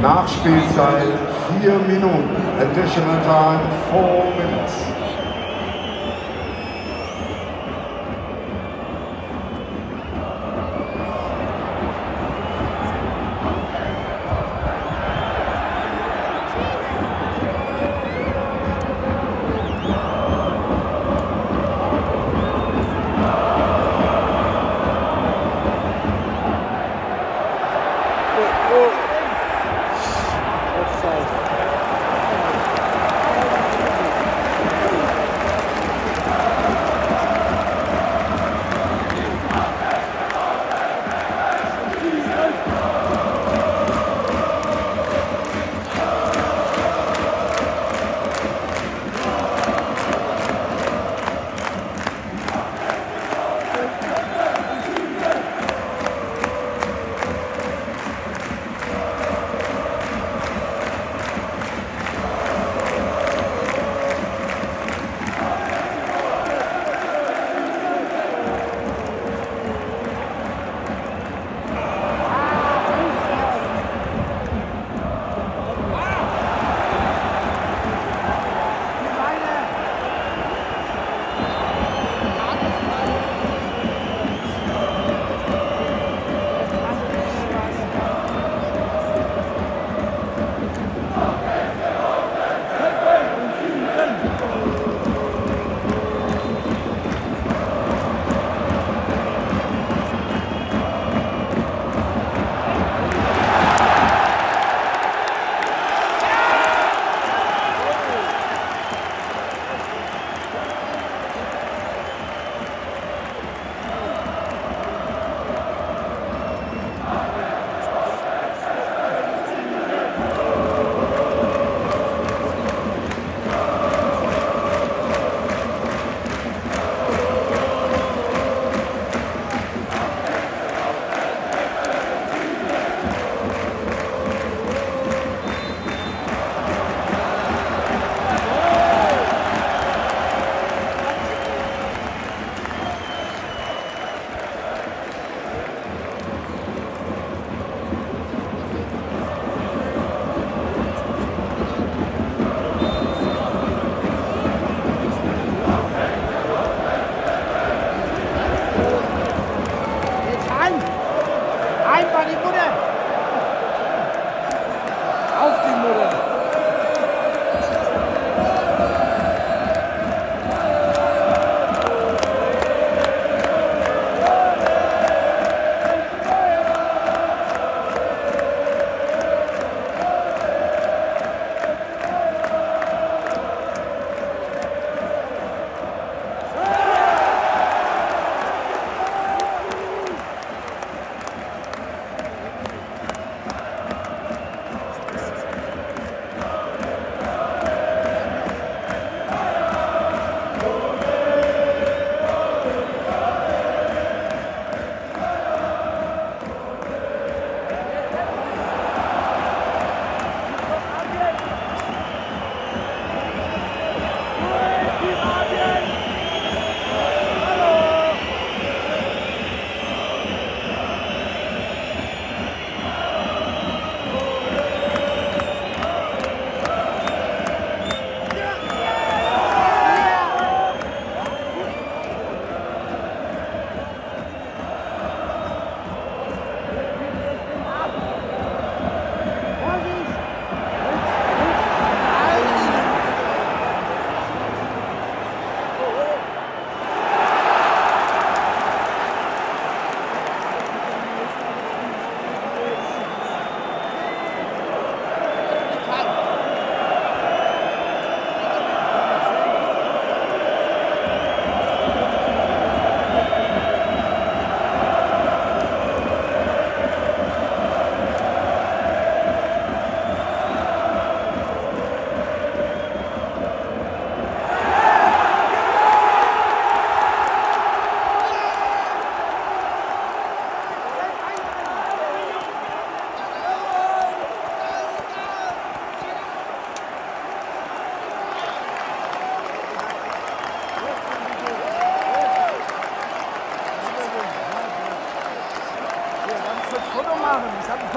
Nachspielzeit vier Minuten. Additional time four minutes.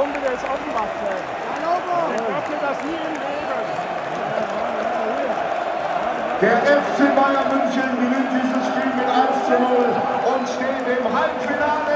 Kumpel, der ist das nie im Leben. Der FC Bayern München gewinnt dieses Spiel mit 1 zu 0 und steht im Halbfinale